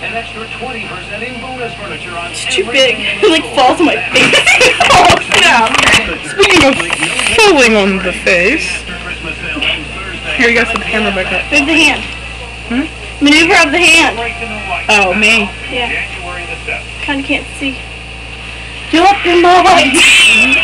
An extra 20% in bonus furniture on It's too big. It like falls on my face. Oh, snap. Speaking of falling on the face, here you got put the camera back up. Move the hand. Hmm? Maneuver of the hand. Oh, me. Yeah. Kind of can't see. Do up your mind.